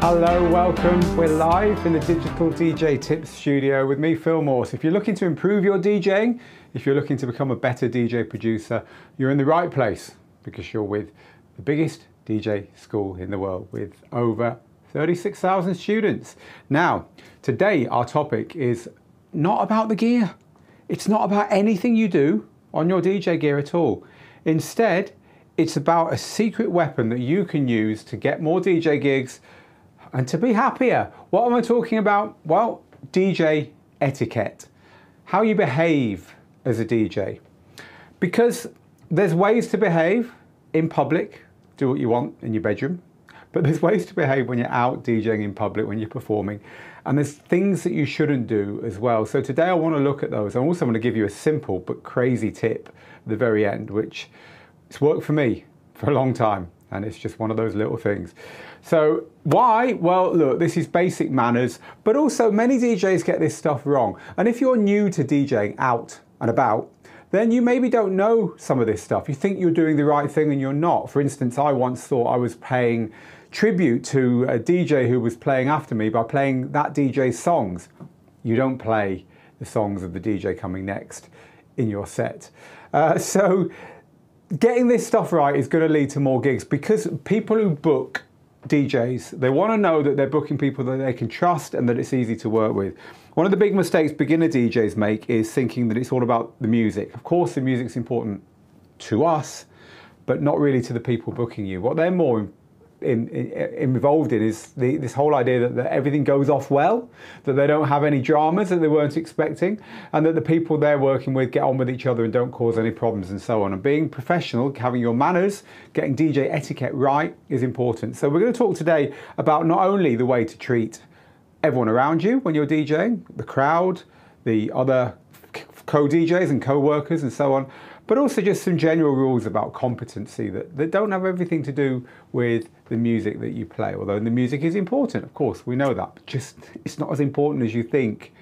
Hello, welcome. We're live in the Digital DJ Tips studio with me, Phil Morse. If you're looking to improve your DJing, if you're looking to become a better DJ producer, you're in the right place because you're with the biggest DJ school in the world with over 36,000 students. Now, today our topic is not about the gear. It's not about anything you do on your DJ gear at all. Instead, it's about a secret weapon that you can use to get more DJ gigs and to be happier. What am I talking about? Well, DJ etiquette. How you behave as a DJ. Because there's ways to behave in public, do what you want in your bedroom, but there's ways to behave when you're out DJing in public, when you're performing, and there's things that you shouldn't do as well. So today I want to look at those. I'm also going to give you a simple but crazy tip at the very end, which it's worked for me for a long time, and it's just one of those little things. So why? Well, look, this is basic manners, but also many DJs get this stuff wrong. And if you're new to DJing out and about, then you maybe don't know some of this stuff. You think you're doing the right thing and you're not. For instance, I once thought I was paying tribute to a DJ who was playing after me by playing that DJ's songs. You don't play the songs of the DJ coming next in your set. Uh, so getting this stuff right is going to lead to more gigs because people who book DJs, they want to know that they're booking people that they can trust and that it's easy to work with. One of the big mistakes beginner DJs make is thinking that it's all about the music. Of course, the music's important to us, but not really to the people booking you. What they're more in, in, involved in is the, this whole idea that, that, everything goes off well, that they don't have any dramas that they weren't expecting, and that the people they're working with get on with each other and don't cause any problems and so on. And being professional, having your manners, getting DJ etiquette right is important. So we're going to talk today about not only the way to treat everyone around you when you're DJing, the crowd, the other co-DJs and co-workers and so on, but also just some general rules about competency that, that don't have everything to do with the music that you play. Although the music is important, of course, we know that, but just it's not as important as you think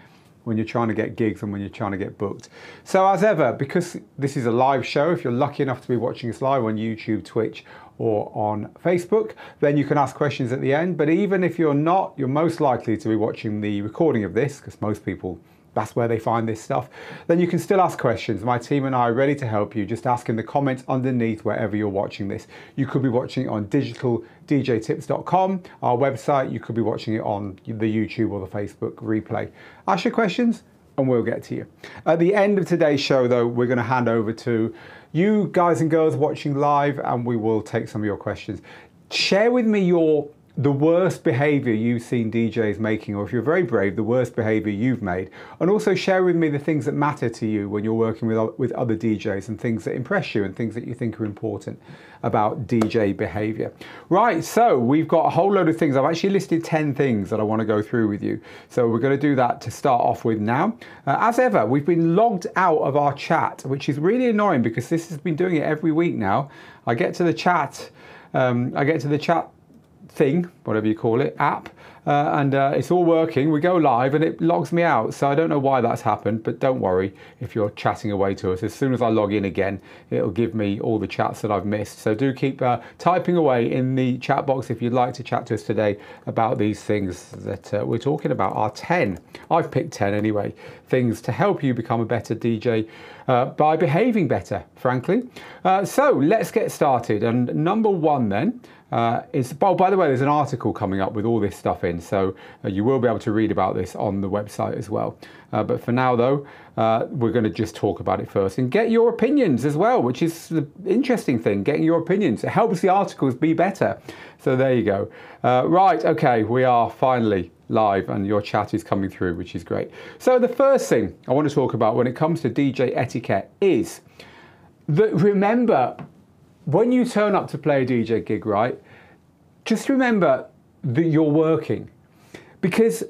when you're trying to get gigs and when you're trying to get booked. So as ever, because this is a live show, if you're lucky enough to be watching us live on YouTube, Twitch, or on Facebook, then you can ask questions at the end. But even if you're not, you're most likely to be watching the recording of this, because most people that's where they find this stuff, then you can still ask questions. My team and I are ready to help you. Just ask in the comments underneath wherever you're watching this. You could be watching it on digitaldjtips.com, our website. You could be watching it on the YouTube or the Facebook replay. Ask your questions and we'll get to you. At the end of today's show, though, we're going to hand over to you guys and girls watching live and we will take some of your questions. Share with me your the worst behavior you've seen DJs making, or if you're very brave, the worst behavior you've made. And also share with me the things that matter to you when you're working with, with other DJs and things that impress you and things that you think are important about DJ behavior. Right, so we've got a whole load of things. I've actually listed 10 things that I want to go through with you. So we're going to do that to start off with now. Uh, as ever, we've been logged out of our chat, which is really annoying because this has been doing it every week now. I get to the chat, um, I get to the chat thing, whatever you call it, app, uh, and uh, it's all working. We go live and it logs me out. So I don't know why that's happened, but don't worry if you're chatting away to us. As soon as I log in again, it'll give me all the chats that I've missed. So do keep uh, typing away in the chat box if you'd like to chat to us today about these things that uh, we're talking about. Are 10, I've picked 10 anyway, things to help you become a better DJ uh, by behaving better, frankly. Uh, so let's get started. And number one then, uh, is, oh, by the way, there's an article coming up with all this stuff in, so uh, you will be able to read about this on the website as well. Uh, but for now, though, uh, we're going to just talk about it first and get your opinions as well, which is the interesting thing getting your opinions. It helps the articles be better. So there you go. Uh, right, okay, we are finally live and your chat is coming through, which is great. So the first thing I want to talk about when it comes to DJ etiquette is that remember when you turn up to play a DJ gig, right, just remember that you're working because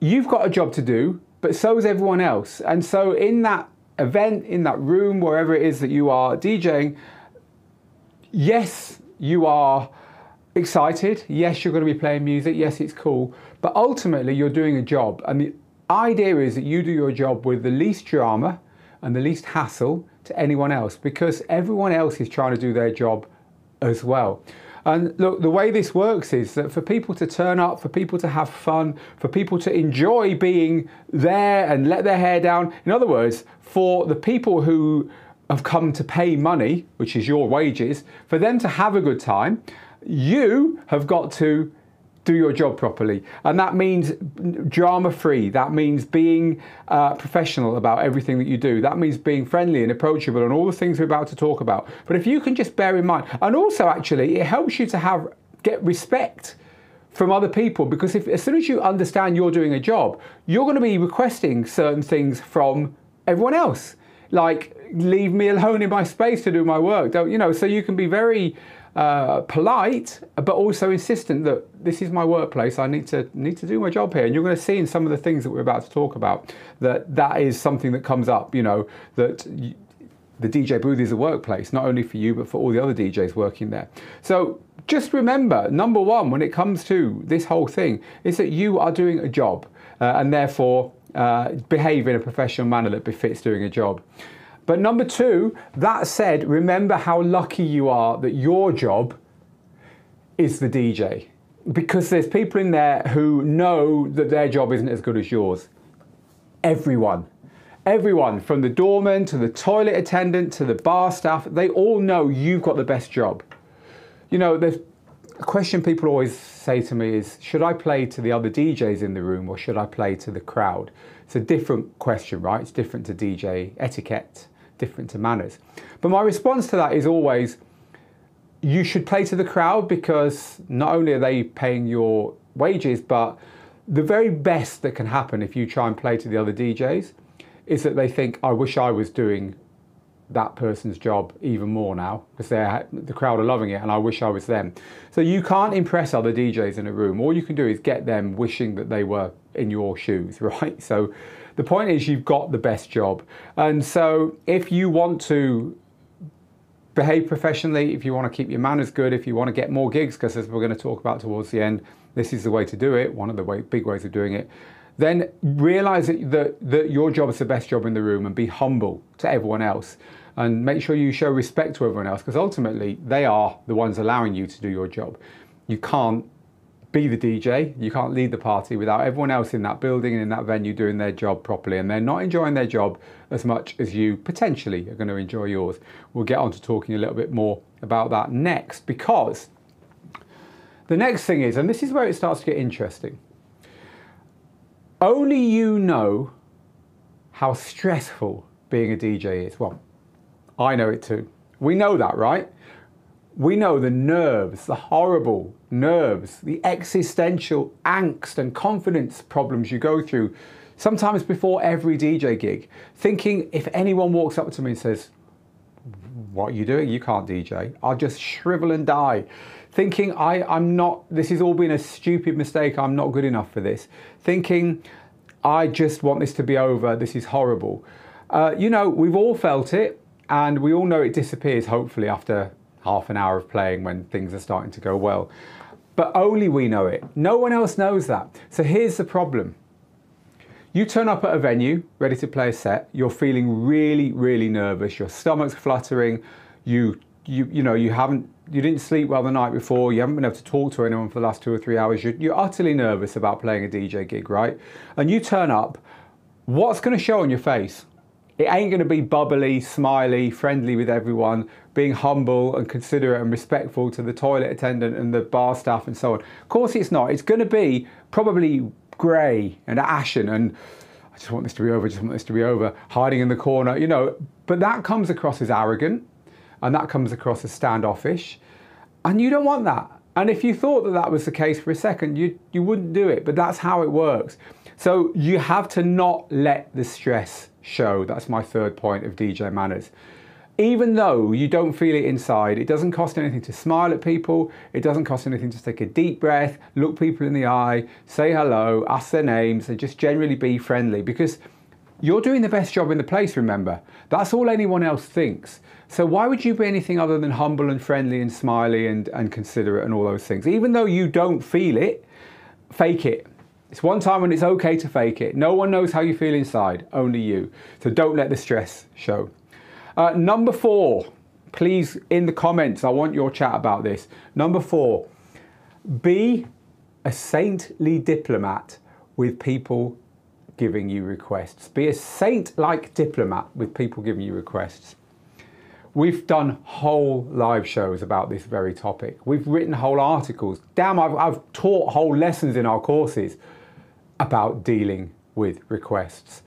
you've got a job to do, but so is everyone else. And so in that event, in that room, wherever it is that you are DJing, yes, you are excited. Yes, you're going to be playing music. Yes, it's cool. But ultimately, you're doing a job. And the idea is that you do your job with the least drama and the least hassle to anyone else because everyone else is trying to do their job as well. And look, the way this works is that for people to turn up, for people to have fun, for people to enjoy being there and let their hair down, in other words, for the people who have come to pay money, which is your wages, for them to have a good time, you have got to do your job properly. And that means drama free. That means being uh, professional about everything that you do. That means being friendly and approachable and all the things we're about to talk about. But if you can just bear in mind, and also actually, it helps you to have get respect from other people because if as soon as you understand you're doing a job, you're going to be requesting certain things from everyone else. Like leave me alone in my space to do my work. Don't you know? So you can be very uh, polite, but also insistent that this is my workplace. I need to need to do my job here. And you're going to see in some of the things that we're about to talk about that that is something that comes up. You know that. The DJ booth is a workplace, not only for you, but for all the other DJs working there. So just remember, number one, when it comes to this whole thing, is that you are doing a job uh, and therefore uh, behave in a professional manner that befits doing a job. But number two, that said, remember how lucky you are that your job is the DJ. Because there's people in there who know that their job isn't as good as yours. Everyone. Everyone, from the doorman to the toilet attendant to the bar staff, they all know you've got the best job. You know, there's a question people always say to me is should I play to the other DJs in the room or should I play to the crowd? It's a different question, right? It's different to DJ etiquette different to manners. But my response to that is always you should play to the crowd because not only are they paying your wages, but the very best that can happen if you try and play to the other DJs is that they think, I wish I was doing that person's job even more now because the crowd are loving it and I wish I was them. So you can't impress other DJs in a room. All you can do is get them wishing that they were in your shoes, right? So the point is you've got the best job. And so if you want to behave professionally, if you want to keep your manners good, if you want to get more gigs, because as we're going to talk about towards the end, this is the way to do it, one of the way, big ways of doing it, then realize that, that, that your job is the best job in the room and be humble to everyone else. And make sure you show respect to everyone else because ultimately they are the ones allowing you to do your job. You can't be the DJ. You can't lead the party without everyone else in that building and in that venue doing their job properly. And they're not enjoying their job as much as you potentially are going to enjoy yours. We'll get on to talking a little bit more about that next because the next thing is, and this is where it starts to get interesting, only you know how stressful being a DJ is. Well, I know it too. We know that, right? We know the nerves, the horrible nerves, the existential angst and confidence problems you go through, sometimes before every DJ gig, thinking if anyone walks up to me and says, What are you doing? You can't DJ. I'll just shrivel and die. Thinking I, I'm not, this has all been a stupid mistake, I'm not good enough for this. Thinking I just want this to be over, this is horrible. Uh, you know, we've all felt it and we all know it disappears hopefully after half an hour of playing when things are starting to go well. But only we know it. No one else knows that. So here's the problem. You turn up at a venue, ready to play a set, you're feeling really, really nervous, your stomach's fluttering, you you you know, you haven't you didn't sleep well the night before, you haven't been able to talk to anyone for the last two or three hours, you're, you're utterly nervous about playing a DJ gig, right? And you turn up, what's going to show on your face? It ain't going to be bubbly, smiley, friendly with everyone, being humble and considerate and respectful to the toilet attendant and the bar staff and so on. Of course, it's not. It's going to be probably grey and ashen and I just want this to be over, I just want this to be over, hiding in the corner, you know. But that comes across as arrogant and that comes across as standoffish. And you don't want that. And if you thought that that was the case for a second, you, you wouldn't do it. But that's how it works. So you have to not let the stress show. That's my third point of DJ manners. Even though you don't feel it inside, it doesn't cost anything to smile at people, it doesn't cost anything to take a deep breath, look people in the eye, say hello, ask their names, and just generally be friendly because you're doing the best job in the place, remember. That's all anyone else thinks. So why would you be anything other than humble and friendly and smiley and, and considerate and all those things? Even though you don't feel it, fake it. It's one time when it's okay to fake it. No one knows how you feel inside, only you. So don't let the stress show. Uh, number four, please, in the comments, I want your chat about this. Number four, be a saintly diplomat with people giving you requests. Be a saint like diplomat with people giving you requests. We've done whole live shows about this very topic. We've written whole articles. Damn, I've, I've taught whole lessons in our courses about dealing with requests.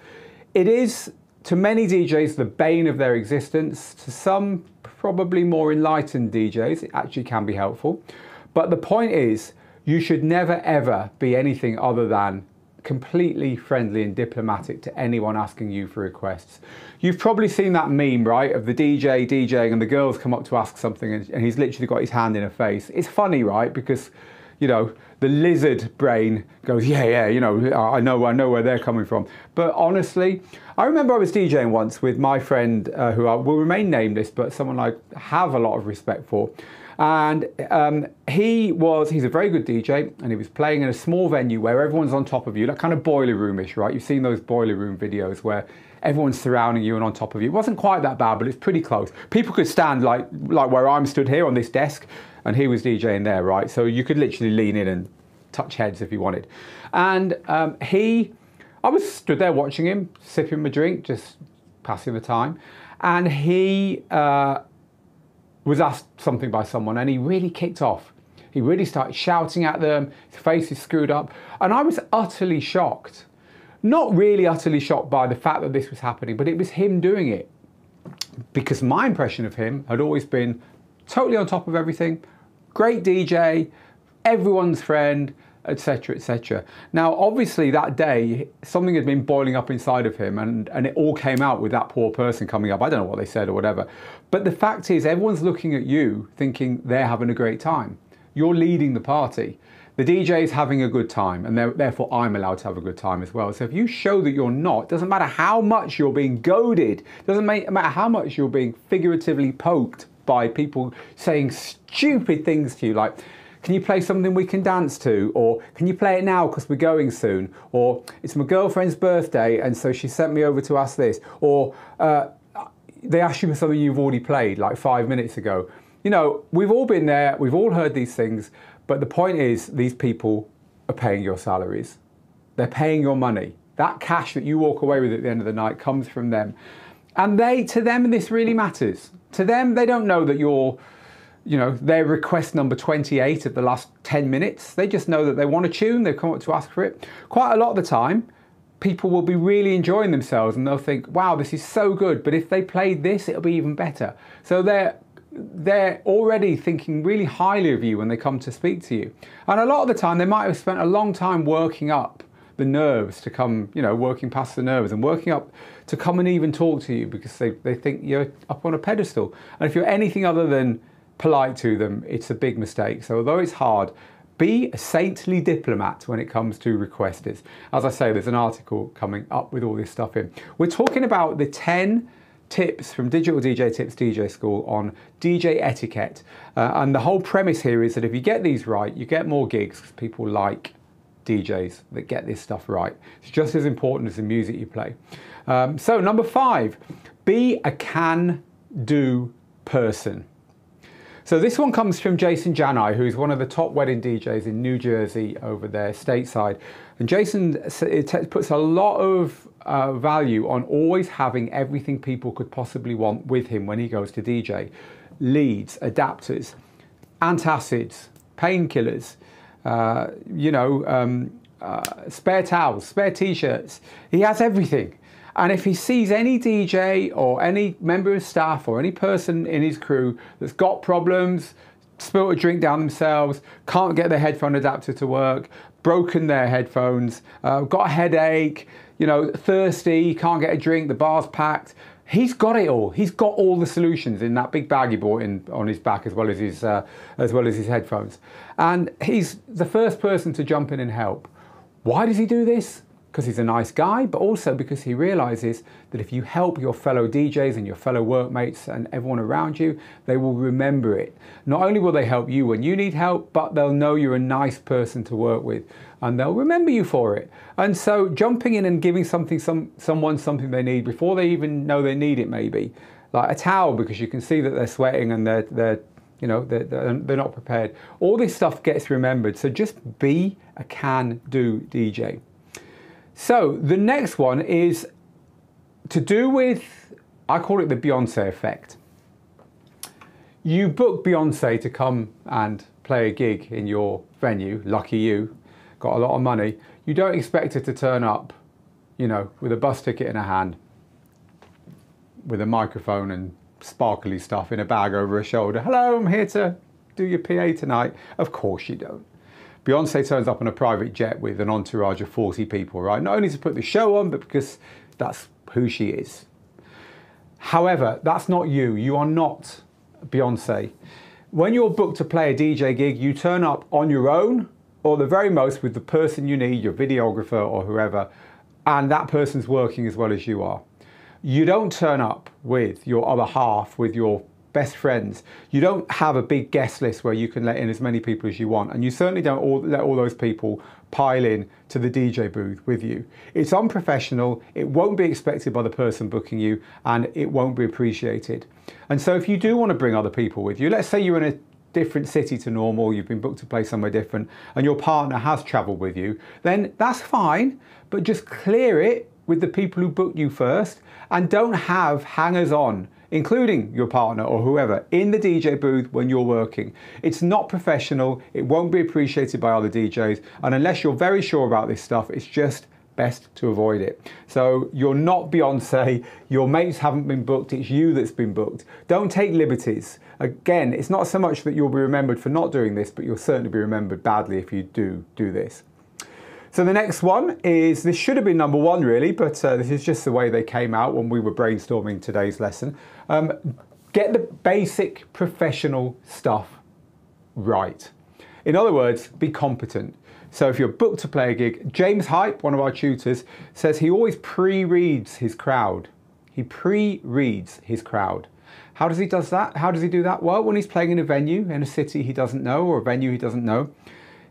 It is, to many DJs, the bane of their existence. To some, probably more enlightened DJs, it actually can be helpful. But the point is, you should never ever be anything other than completely friendly and diplomatic to anyone asking you for requests. You've probably seen that meme, right, of the DJ DJing and the girls come up to ask something and, he's literally got his hand in her face. It's funny, right, because you know the lizard brain goes, yeah, yeah, you know, I know, I know where they're coming from. But honestly, I remember I was DJing once with my friend uh, who I will remain nameless, but someone I have a lot of respect for. And um, he was, he's a very good DJ and he was playing in a small venue where everyone's on top of you, like kind of boiler roomish, right? You've seen those boiler room videos where everyone's surrounding you and on top of you. It wasn't quite that bad, but it's pretty close. People could stand like, like where I'm stood here on this desk and he was DJing there, right? So you could literally lean in and touch heads if you wanted. And um, he, I was stood there watching him, sipping my drink, just passing the time. And he, uh, was asked something by someone and he really kicked off. He really started shouting at them, his face is screwed up, and I was utterly shocked. Not really utterly shocked by the fact that this was happening, but it was him doing it. Because my impression of him had always been totally on top of everything, great DJ, everyone's friend, etc., etc. Now, obviously, that day something had been boiling up inside of him, and and it all came out with that poor person coming up. I don't know what they said or whatever, but the fact is, everyone's looking at you, thinking they're having a great time. You're leading the party. The DJ is having a good time, and therefore I'm allowed to have a good time as well. So if you show that you're not, doesn't matter how much you're being goaded, doesn't matter how much you're being figuratively poked by people saying stupid things to you, like can you play something we can dance to? Or can you play it now because we're going soon? Or it's my girlfriend's birthday and so she sent me over to ask this. Or uh, they ask you for something you've already played like five minutes ago. You know, we've all been there, we've all heard these things, but the point is these people are paying your salaries. They're paying your money. That cash that you walk away with at the end of the night comes from them. And they, to them, this really matters. To them, they don't know that you're you know, their request number 28 of the last 10 minutes. They just know that they want a tune, they've come up to ask for it. Quite a lot of the time, people will be really enjoying themselves and they'll think, wow, this is so good, but if they played this, it'll be even better. So they're they're already thinking really highly of you when they come to speak to you. And a lot of the time, they might have spent a long time working up the nerves to come, you know, working past the nerves and working up to come and even talk to you because they, they think you're up on a pedestal. And if you're anything other than polite to them, it's a big mistake. So although it's hard, be a saintly diplomat when it comes to requesters. As I say, there's an article coming up with all this stuff in. We're talking about the 10 tips from Digital DJ Tips DJ School on DJ etiquette. Uh, and the whole premise here is that if you get these right, you get more gigs because people like DJs that get this stuff right. It's just as important as the music you play. Um, so, number five, be a can do person. So this one comes from Jason Jani, who's one of the top wedding DJs in New Jersey over there, stateside. And Jason puts a lot of uh, value on always having everything people could possibly want with him when he goes to DJ. Leads, adapters, antacids, painkillers, uh, you know, um, uh, spare towels, spare t-shirts. He has everything. And if he sees any DJ or any member of staff or any person in his crew that's got problems, spilt a drink down themselves, can't get their headphone adapter to work, broken their headphones, uh, got a headache, you know, thirsty, can't get a drink, the bar's packed. He's got it all. He's got all the solutions in that big bag he brought in on his back, as well as his uh, as well as his headphones. And he's the first person to jump in and help. Why does he do this? Because he's a nice guy, but also because he realizes that if you help your fellow DJs and your fellow workmates and everyone around you, they will remember it. Not only will they help you when you need help, but they'll know you're a nice person to work with and they'll remember you for it. And so jumping in and giving something some someone something they need before they even know they need it maybe like a towel because you can see that they're sweating and they're, they're you know, they're, they're not prepared. All this stuff gets remembered. So just be a can do DJ. So the next one is to do with, I call it the Beyonce effect. You book Beyonce to come and play a gig in your venue, lucky you, got a lot of money. You don't expect her to turn up, you know, with a bus ticket in her hand, with a microphone and sparkly stuff in a bag over her shoulder. Hello, I'm here to do your PA tonight. Of course you don't. Beyonce turns up on a private jet with an entourage of 40 people, right? Not only to put the show on, but because that's who she is. However, that's not you. You are not Beyonce. When you're booked to play a DJ gig, you turn up on your own, or the very most with the person you need, your videographer or whoever, and that person's working as well as you are. You don't turn up with your other half, with your best friends. You don't have a big guest list where you can let in as many people as you want, and you certainly don't all, let all those people pile in to the DJ booth with you. It's unprofessional, it won't be expected by the person booking you, and it won't be appreciated. And so, if you do want to bring other people with you, let's say you're in a different city to normal, you've been booked to play somewhere different, and your partner has travelled with you, then that's fine, but just clear it with the people who booked you first and don't have hangers on including your partner or whoever, in the DJ booth when you're working. It's not professional, it won't be appreciated by other DJs, and unless you're very sure about this stuff, it's just best to avoid it. So you're not Beyonce, your mates haven't been booked, it's you that's been booked. Don't take liberties. Again, it's not so much that you'll be remembered for not doing this, but you'll certainly be remembered badly if you do do this. So the next one is, this should have been number one really, but uh, this is just the way they came out when we were brainstorming today's lesson. Um, get the basic professional stuff right. In other words, be competent. So if you're booked to play a gig, James Hype, one of our tutors, says he always pre-reads his crowd. He pre-reads his crowd. How does he does that? How does he do that? Well, when he's playing in a venue in a city he doesn't know or a venue he doesn't know,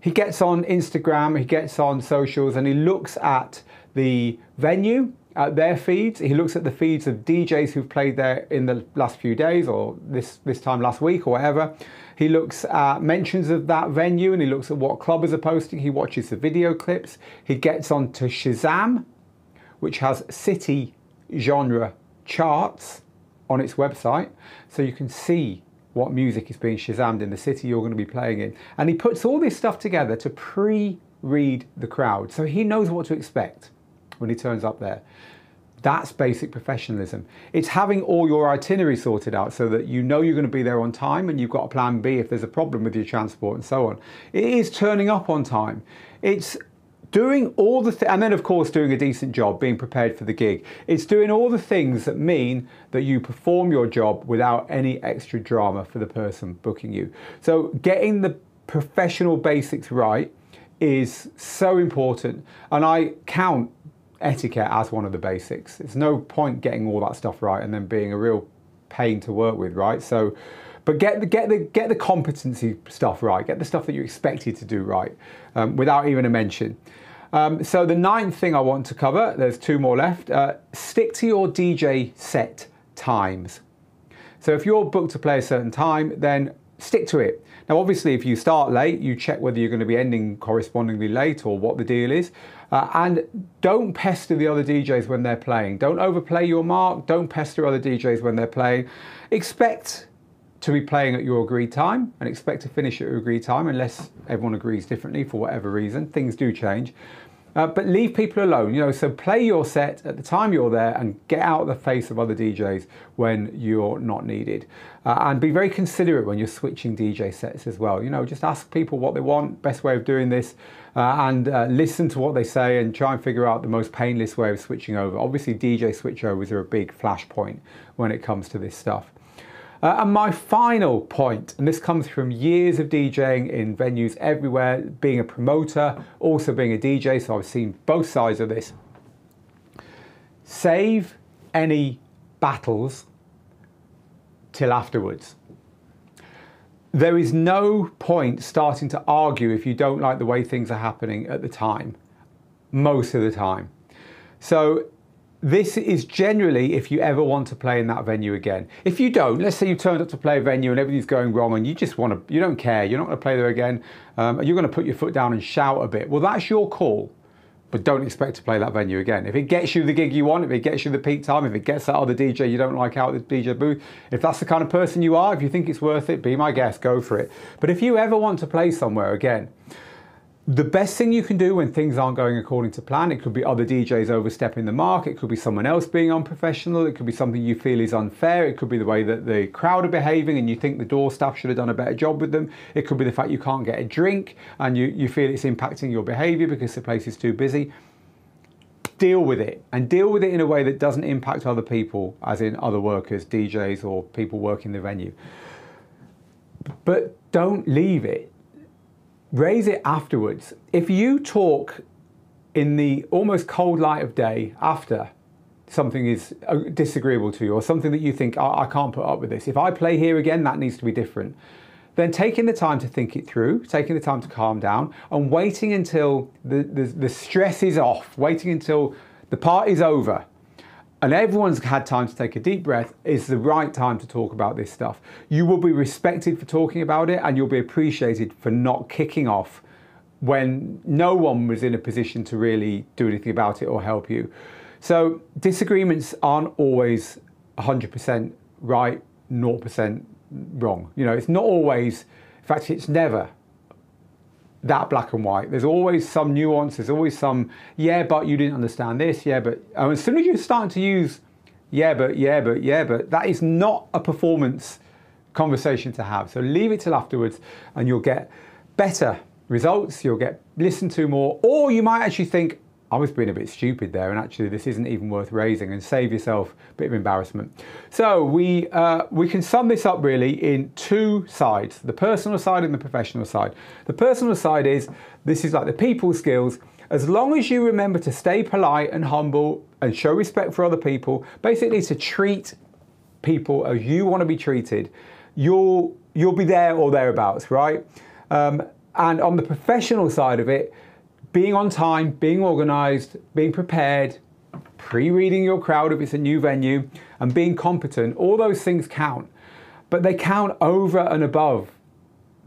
he gets on Instagram, he gets on socials, and he looks at the venue, at their feeds. He looks at the feeds of DJs who've played there in the last few days or this, this time last week or whatever. He looks at mentions of that venue and he looks at what clubbers are posting. He watches the video clips. He gets on to Shazam, which has city genre charts on its website. So you can see what music is being shazammed in the city you're going to be playing in. And he puts all this stuff together to pre read the crowd. So he knows what to expect when he turns up there. That's basic professionalism. It's having all your itinerary sorted out so that you know you're going to be there on time and you've got a plan B if there's a problem with your transport and so on. It is turning up on time. It's doing all the th- and then of course doing a decent job being prepared for the gig. It's doing all the things that mean that you perform your job without any extra drama for the person booking you. So getting the professional basics right is so important and i count etiquette as one of the basics. It's no point getting all that stuff right and then being a real pain to work with right? So but get the get the get the competency stuff right. Get the stuff that you expected to do right, um, without even a mention. Um, so the ninth thing I want to cover, there's two more left. Uh, stick to your DJ set times. So if you're booked to play a certain time, then stick to it. Now, obviously, if you start late, you check whether you're going to be ending correspondingly late or what the deal is. Uh, and don't pester the other DJs when they're playing. Don't overplay your mark. Don't pester other DJs when they're playing. Expect to be playing at your agreed time and expect to finish at your agreed time unless everyone agrees differently for whatever reason. Things do change. Uh, but leave people alone, you know, so play your set at the time you're there and get out of the face of other DJs when you're not needed. Uh, and be very considerate when you're switching DJ sets as well. You know, just ask people what they want, best way of doing this, uh, and uh, listen to what they say and try and figure out the most painless way of switching over. Obviously, DJ switchovers are a big flashpoint when it comes to this stuff. Uh, and my final point, and this comes from years of DJing in venues everywhere, being a promoter, also being a DJ, so I've seen both sides of this. Save any battles till afterwards. There is no point starting to argue if you don't like the way things are happening at the time, most of the time. So this is generally if you ever want to play in that venue again. If you don't, let's say you turned up to play a venue and everything's going wrong and you just want to, you don't care, you're not going to play there again, um, you're going to put your foot down and shout a bit. Well, that's your call, but don't expect to play that venue again. If it gets you the gig you want, if it gets you the peak time, if it gets that other DJ you don't like out the DJ booth, if that's the kind of person you are, if you think it's worth it, be my guest, go for it. But if you ever want to play somewhere again, the best thing you can do when things aren't going according to plan, it could be other DJs overstepping the mark, it could be someone else being unprofessional, it could be something you feel is unfair, it could be the way that the crowd are behaving and you think the door staff should have done a better job with them, it could be the fact you can't get a drink and you, you feel it's impacting your behavior because the place is too busy. Deal with it and deal with it in a way that doesn't impact other people, as in other workers, DJs, or people working the venue. But don't leave it raise it afterwards. If you talk in the almost cold light of day after something is uh, disagreeable to you or something that you think, I, I can't put up with this, if I play here again, that needs to be different. Then taking the time to think it through, taking the time to calm down, and waiting until the, the, the stress is off, waiting until the party's over, and everyone's had time to take a deep breath, is the right time to talk about this stuff. You will be respected for talking about it and you'll be appreciated for not kicking off when no one was in a position to really do anything about it or help you. So disagreements aren't always 100% right, 0% wrong. You know, it's not always, in fact, it's never that black and white. There's always some nuance. There's always some, yeah, but you didn't understand this. Yeah, but and as soon as you're starting to use, yeah, but, yeah, but, yeah, but, that is not a performance conversation to have. So leave it till afterwards and you'll get better results. You'll get listened to more, or you might actually think, I was being a bit stupid there, and actually this isn't even worth raising, and save yourself a bit of embarrassment. So we uh, we can sum this up really in two sides: the personal side and the professional side. The personal side is this is like the people skills. As long as you remember to stay polite and humble and show respect for other people, basically to treat people as you want to be treated, you'll you'll be there or thereabouts, right? Um, and on the professional side of it, being on time, being organized, being prepared, pre reading your crowd if it's a new venue, and being competent, all those things count. But they count over and above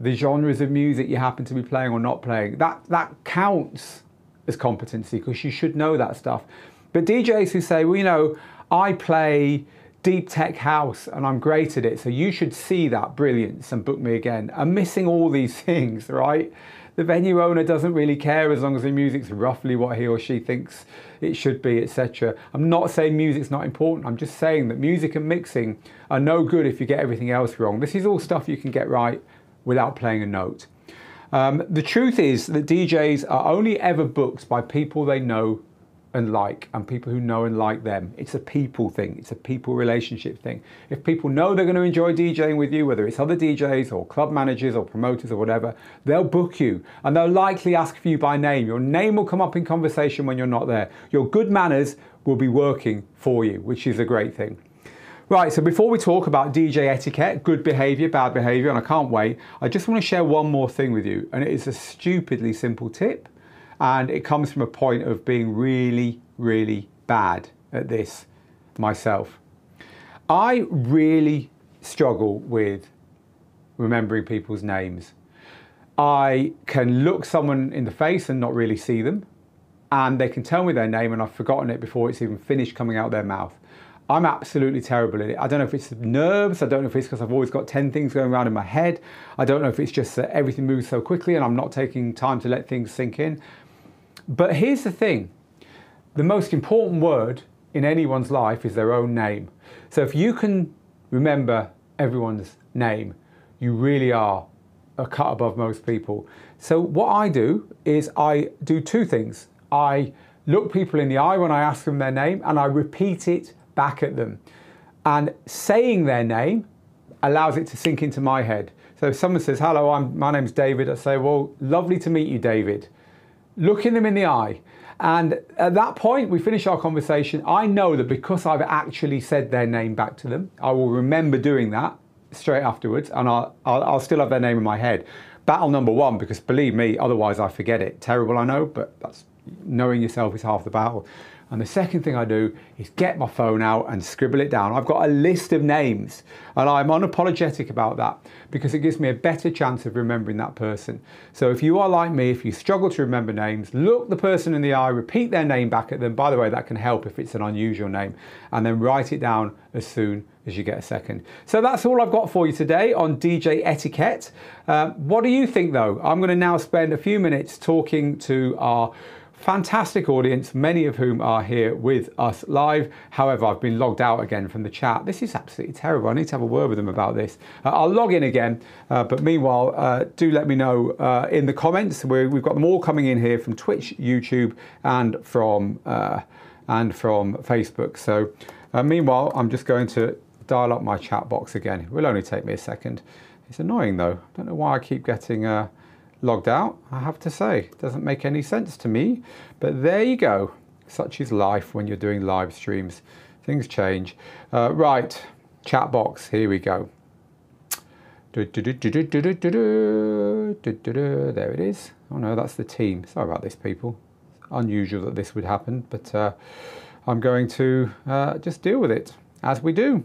the genres of music you happen to be playing or not playing. That, that counts as competency because you should know that stuff. But DJs who say, well, you know, I play deep tech house and I'm great at it, so you should see that brilliance and book me again, I'm missing all these things, right? the venue owner doesn't really care as long as the music's roughly what he or she thinks it should be, etc. I'm not saying music's not important, I'm just saying that music and mixing are no good if you get everything else wrong. This is all stuff you can get right without playing a note. Um, the truth is that DJs are only ever booked by people they know and like and people who know and like them. It's a people thing, it's a people relationship thing. If people know they're going to enjoy DJing with you, whether it's other DJs or club managers or promoters or whatever, they'll book you and they'll likely ask for you by name. Your name will come up in conversation when you're not there. Your good manners will be working for you, which is a great thing. Right, so before we talk about DJ etiquette, good behavior, bad behavior, and I can't wait, I just want to share one more thing with you, and it is a stupidly simple tip and it comes from a point of being really, really bad at this myself. I really struggle with remembering people's names. I can look someone in the face and not really see them, and they can tell me their name and I've forgotten it before it's even finished coming out their mouth. I'm absolutely terrible at it. I don't know if it's nerves. I don't know if it's because I've always got 10 things going around in my head. I don't know if it's just that everything moves so quickly and I'm not taking time to let things sink in. But here's the thing the most important word in anyone's life is their own name. So if you can remember everyone's name, you really are a cut above most people. So what I do is I do two things. I look people in the eye when I ask them their name and I repeat it back at them. And saying their name allows it to sink into my head. So if someone says, hello, I'm, my name's David, I say, well, lovely to meet you, David looking them in the eye. And at that point, we finish our conversation. I know that because I've actually said their name back to them, I will remember doing that straight afterwards, and I'll, I'll, I'll still have their name in my head. Battle number one, because believe me, otherwise I forget it. Terrible, I know, but that's knowing yourself is half the battle. And the second thing I do is get my phone out and scribble it down. I've got a list of names and I'm unapologetic about that because it gives me a better chance of remembering that person. So if you are like me, if you struggle to remember names, look the person in the eye, repeat their name back at them. By the way, that can help if it's an unusual name and then write it down as soon as you get a second. So that's all I've got for you today on DJ etiquette. Uh, what do you think though? I'm going to now spend a few minutes talking to our fantastic audience, many of whom are here with us live. However, I've been logged out again from the chat. This is absolutely terrible. I need to have a word with them about this. Uh, I'll log in again, uh, but meanwhile, uh, do let me know uh, in the comments. we have got them all coming in here from Twitch, YouTube, and from uh, and from Facebook. So, uh, meanwhile, I'm just going to dial up my chat box again. It will only take me a second. It's annoying though. I don't know why I keep getting logged out, I have to say. Doesn't make any sense to me, but there you go. Such is life when you're doing live streams. Things change. Uh, right, chat box, here we go. There it is. Oh no, that's the team. Sorry about this, people. unusual that this would happen, but uh, I'm going to uh, just deal with it as we do.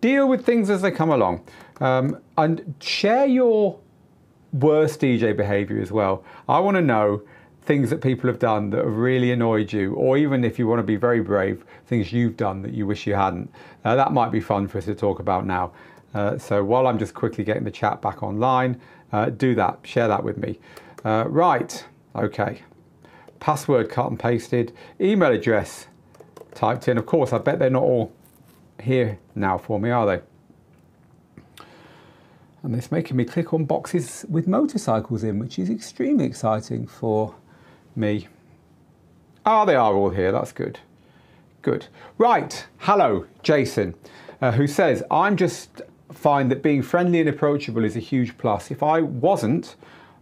Deal with things as they come along. Um, and share your worst DJ behavior as well. I want to know things that people have done that have really annoyed you, or even if you want to be very brave, things you've done that you wish you hadn't. Uh, that might be fun for us to talk about now. Uh, so while I'm just quickly getting the chat back online, uh, do that, share that with me. Uh, right, okay. Password cut and pasted, email address typed in. Of course, I bet they're not all here now for me, are they? And it's making me click on boxes with motorcycles in, which is extremely exciting for me. Ah, they are all here, that's good. Good. Right, hello, Jason, uh, who says, I'm just find that being friendly and approachable is a huge plus. If I wasn't,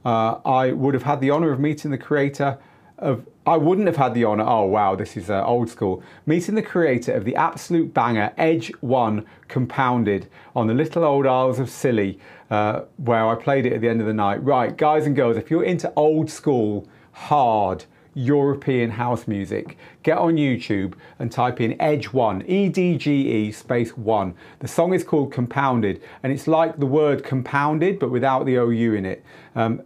uh, I would have had the honour of meeting the creator of I wouldn't have had the honour, oh wow, this is uh, old school, meeting the creator of the absolute banger Edge 1 Compounded on the little old Isles of Scilly, uh, where I played it at the end of the night. Right, guys and girls, if you're into old school, hard, European house music, get on YouTube and type in Edge 1, E D G E space 1. The song is called Compounded, and it's like the word compounded, but without the OU in it. Um,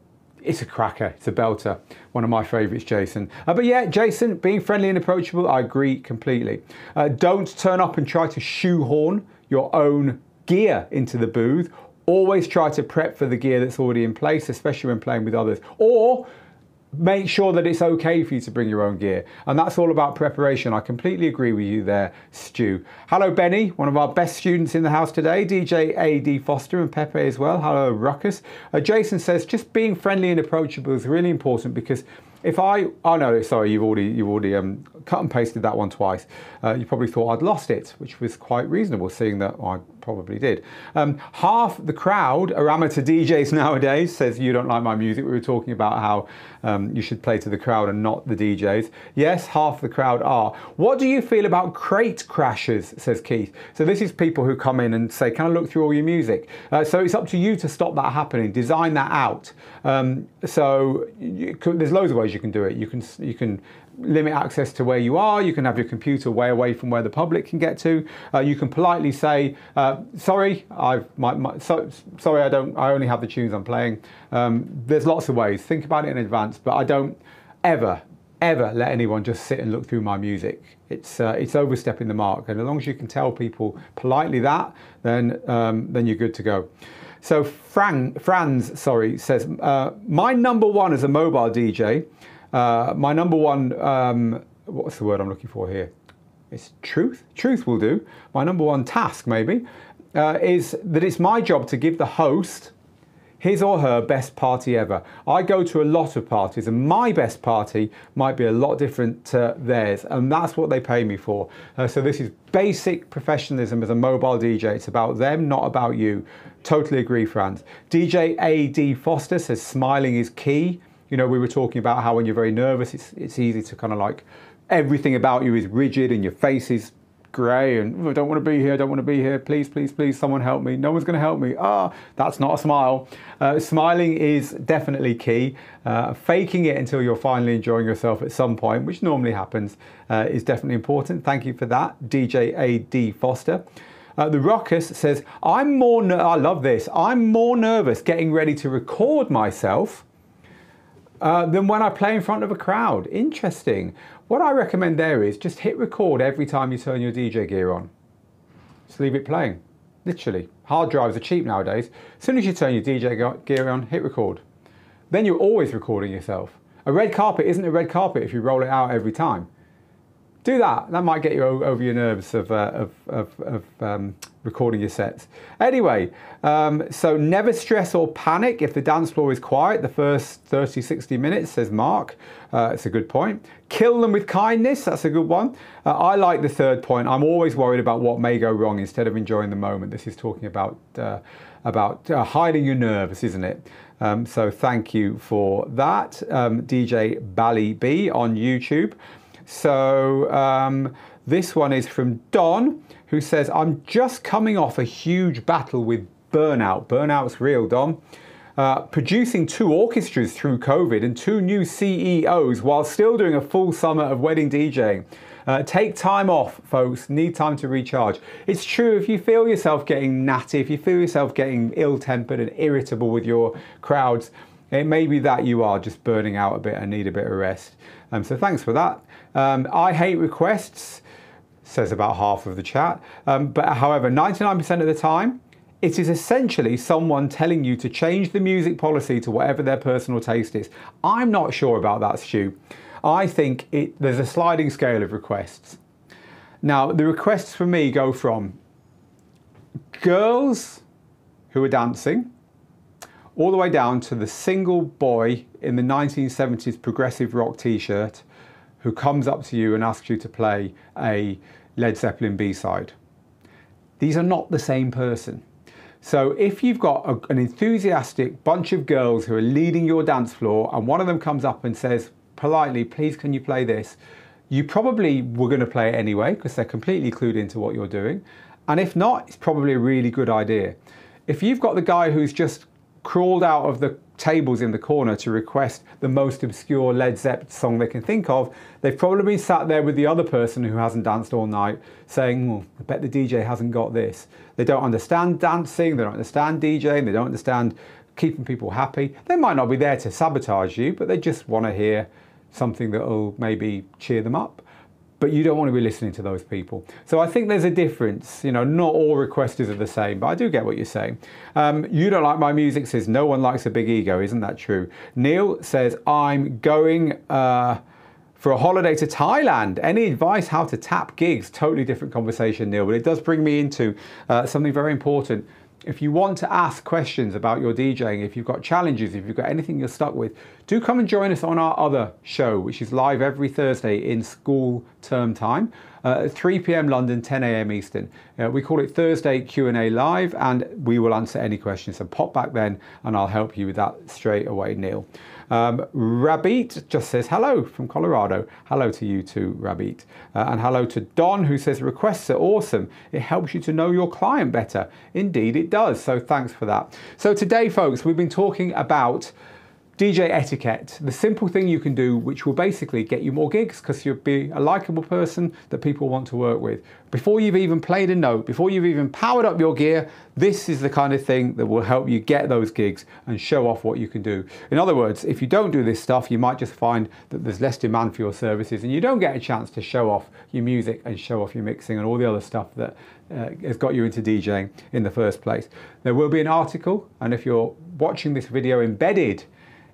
it's a cracker, it's a belter. One of my favourites, Jason. Uh, but yeah, Jason, being friendly and approachable, I agree completely. Uh, don't turn up and try to shoehorn your own gear into the booth. Always try to prep for the gear that's already in place, especially when playing with others. Or make sure that it's okay for you to bring your own gear. And that's all about preparation. I completely agree with you there, Stu. Hello, Benny, one of our best students in the house today, DJ A.D. Foster and Pepe as well. Hello, Ruckus. Uh, Jason says, just being friendly and approachable is really important because if I, oh no, sorry, you've already, you've already um, cut and pasted that one twice. Uh, you probably thought I'd lost it, which was quite reasonable, seeing that I probably did. Um, half the crowd are amateur DJs nowadays, says you don't like my music. We were talking about how um, you should play to the crowd and not the DJs. Yes, half the crowd are. What do you feel about crate crashes, says Keith. So this is people who come in and say, can I look through all your music? Uh, so it's up to you to stop that happening, design that out. Um, so could, there's loads of ways you can do it. You can, you can limit access to where you are. You can have your computer way away from where the public can get to. Uh, you can politely say, uh, "Sorry, I've my, my, so, sorry, I don't. I only have the tunes I'm playing." Um, there's lots of ways. Think about it in advance, but I don't ever, ever let anyone just sit and look through my music. It's uh, it's overstepping the mark, and as long as you can tell people politely that, then um, then you're good to go. So Fran, Franz, sorry, says uh, my number one as a mobile DJ uh, my number one, um, what's the word I'm looking for here? It's truth. Truth will do. My number one task, maybe, uh, is that it's my job to give the host his or her best party ever. I go to a lot of parties, and my best party might be a lot different to theirs, and that's what they pay me for. Uh, so, this is basic professionalism as a mobile DJ. It's about them, not about you. Totally agree, Franz. DJ A.D. Foster says smiling is key. You know, we were talking about how when you're very nervous, it's, it's easy to kind of like everything about you is rigid and your face is grey and oh, I don't want to be here, I don't want to be here, please, please, please, someone help me. No one's going to help me. Ah, that's not a smile. Uh, smiling is definitely key. Uh, faking it until you're finally enjoying yourself at some point, which normally happens, uh, is definitely important. Thank you for that, DJ A.D. Foster. Uh, the Ruckus says, I'm more, I love this, I'm more nervous getting ready to record myself uh, than when I play in front of a crowd. Interesting. What I recommend there is just hit record every time you turn your DJ gear on. Just leave it playing, literally. Hard drives are cheap nowadays. As soon as you turn your DJ gear on, hit record. Then you're always recording yourself. A red carpet isn't a red carpet if you roll it out every time do that. That might get you over your nerves of, uh, of, of, of um, recording your sets. Anyway, um, so never stress or panic if the dance floor is quiet the first 30, 60 minutes, says Mark. Uh, it's a good point. Kill them with kindness, that's a good one. Uh, I like the third point. I'm always worried about what may go wrong instead of enjoying the moment. This is talking about, uh, about uh, hiding your nerves, isn't it? Um, so thank you for that, um, DJ Bally B on YouTube. So um, this one is from Don, who says, I'm just coming off a huge battle with burnout. Burnout's real, Don. Uh, producing two orchestras through COVID and two new CEOs while still doing a full summer of wedding DJing. Uh, take time off, folks. Need time to recharge. It's true if you feel yourself getting natty, if you feel yourself getting ill tempered and irritable with your crowds, it may be that you are just burning out a bit and need a bit of rest. Um, so thanks for that. Um, I hate requests, says about half of the chat. Um, but however, 99% of the time, it is essentially someone telling you to change the music policy to whatever their personal taste is. I'm not sure about that, Stu. I think it, there's a sliding scale of requests. Now, the requests for me go from girls who are dancing all the way down to the single boy in the 1970s progressive rock t-shirt who comes up to you and asks you to play a Led Zeppelin B-side. These are not the same person. So if you've got a, an enthusiastic bunch of girls who are leading your dance floor and one of them comes up and says politely, please can you play this? You probably were going to play it anyway because they're completely clued into what you're doing. And if not, it's probably a really good idea. If you've got the guy who's just crawled out of the tables in the corner to request the most obscure Led Zeppelin song they can think of, they've probably sat there with the other person who hasn't danced all night saying, well, I bet the DJ hasn't got this. They don't understand dancing, they don't understand DJing, they don't understand keeping people happy. They might not be there to sabotage you, but they just want to hear something that will maybe cheer them up but you don't want to be listening to those people. So I think there's a difference. You know, not all requesters are the same, but I do get what you're saying. Um, you don't like my music says no one likes a big ego. Isn't that true? Neil says I'm going. Uh, for a holiday to Thailand. Any advice how to tap gigs? Totally different conversation, Neil, but it does bring me into uh, something very important if you want to ask questions about your DJing, if you've got challenges, if you've got anything you're stuck with, do come and join us on our other show, which is live every Thursday in school term time, uh, 3 p.m. London, 10 a.m. Eastern. Uh, we call it Thursday Q&A Live, and we will answer any questions. So pop back then, and I'll help you with that straight away, Neil. Um, Rabit just says hello from Colorado. Hello to you too, Rabit. Uh, and hello to Don, who says requests are awesome. It helps you to know your client better. Indeed, it does. So thanks for that. So today, folks, we've been talking about DJ etiquette, the simple thing you can do which will basically get you more gigs because you'll be a likable person that people want to work with. Before you've even played a note, before you've even powered up your gear, this is the kind of thing that will help you get those gigs and show off what you can do. In other words, if you don't do this stuff, you might just find that there's less demand for your services and you don't get a chance to show off your music and show off your mixing and all the other stuff that uh, has got you into DJing in the first place. There will be an article, and if you're watching this video embedded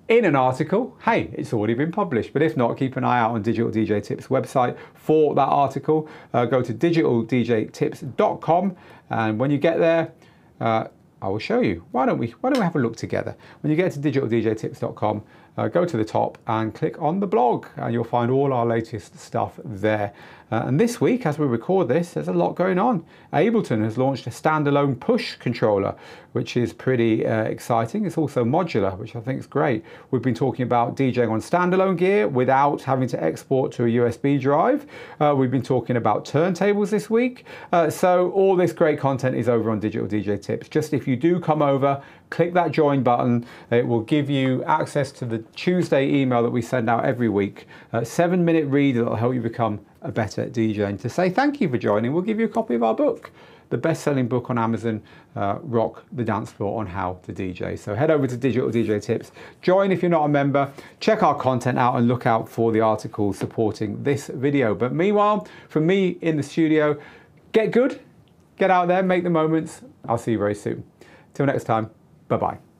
in an article, hey, it's already been published. But if not, keep an eye out on Digital DJ Tips website for that article. Uh, go to digitaldjtips.com, and when you get there, uh, I will show you. Why don't we? Why don't we have a look together? When you get to digitaldjtips.com, uh, go to the top and click on the blog, and you'll find all our latest stuff there. Uh, and this week, as we record this, there's a lot going on. Ableton has launched a standalone push controller, which is pretty uh, exciting. It's also modular, which I think is great. We've been talking about DJing on standalone gear without having to export to a USB drive. Uh, we've been talking about turntables this week. Uh, so all this great content is over on Digital DJ Tips. Just if you do come over, click that join button. It will give you access to the Tuesday email that we send out every week. A seven minute read that will help you become a better DJ. And to say thank you for joining, we'll give you a copy of our book the best-selling book on Amazon, uh, Rock the Dance Floor on how to DJ. So head over to Digital DJ Tips, join if you're not a member, check our content out and look out for the articles supporting this video. But meanwhile, from me in the studio, get good, get out there, make the moments. I'll see you very soon. Till next time, bye-bye.